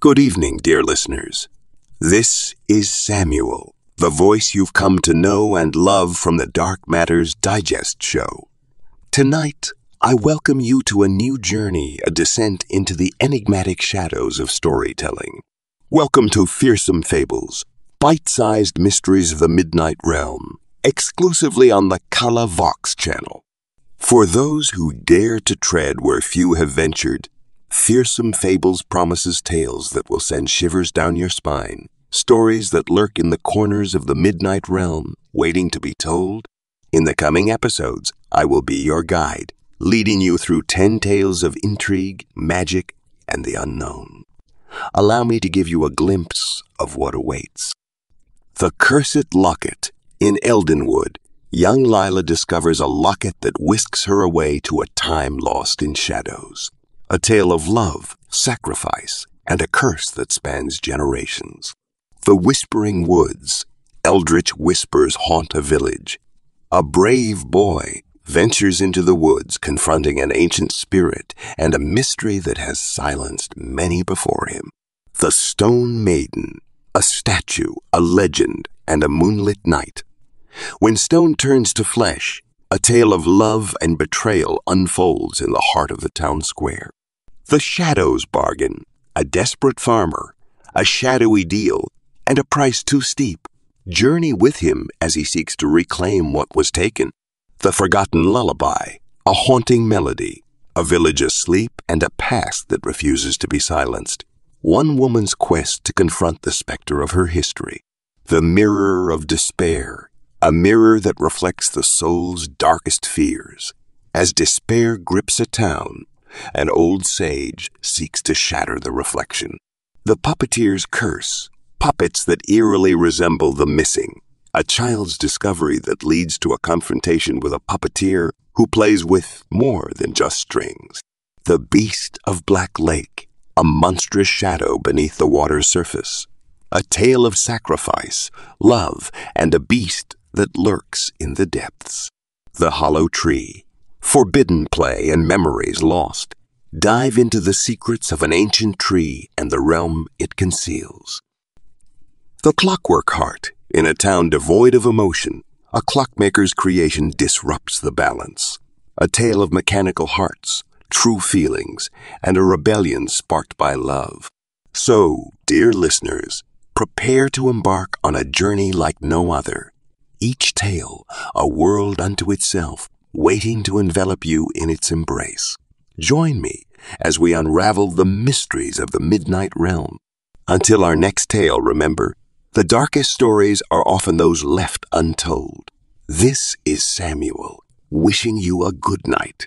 Good evening, dear listeners. This is Samuel, the voice you've come to know and love from the Dark Matters Digest show. Tonight, I welcome you to a new journey, a descent into the enigmatic shadows of storytelling. Welcome to Fearsome Fables, byte sized mysteries of the Midnight Realm, exclusively on the Cala Vox channel. For those who dare to tread where few have ventured, Fearsome Fables promises tales that will send shivers down your spine, stories that lurk in the corners of the midnight realm, waiting to be told. In the coming episodes, I will be your guide, leading you through ten tales of intrigue, magic, and the unknown. Allow me to give you a glimpse of what awaits. The Cursed Locket. In Eldenwood, young Lila discovers a locket that whisks her away to a time lost in shadows a tale of love, sacrifice, and a curse that spans generations. The Whispering Woods, eldritch whispers haunt a village. A brave boy ventures into the woods confronting an ancient spirit and a mystery that has silenced many before him. The Stone Maiden, a statue, a legend, and a moonlit night. When stone turns to flesh, a tale of love and betrayal unfolds in the heart of the town square. The Shadows Bargain, a desperate farmer, a shadowy deal, and a price too steep. Journey with him as he seeks to reclaim what was taken. The Forgotten Lullaby, a haunting melody, a village asleep, and a past that refuses to be silenced. One woman's quest to confront the specter of her history. The Mirror of Despair, a mirror that reflects the soul's darkest fears. As despair grips a town, an old sage seeks to shatter the reflection. The puppeteer's curse, puppets that eerily resemble the missing, a child's discovery that leads to a confrontation with a puppeteer who plays with more than just strings. The beast of Black Lake, a monstrous shadow beneath the water's surface, a tale of sacrifice, love, and a beast that lurks in the depths. The Hollow Tree, forbidden play and memories lost. Dive into the secrets of an ancient tree and the realm it conceals. The Clockwork Heart, in a town devoid of emotion, a clockmaker's creation disrupts the balance. A tale of mechanical hearts, true feelings, and a rebellion sparked by love. So, dear listeners, prepare to embark on a journey like no other. Each tale, a world unto itself, waiting to envelop you in its embrace. Join me as we unravel the mysteries of the Midnight Realm. Until our next tale, remember, the darkest stories are often those left untold. This is Samuel, wishing you a good night.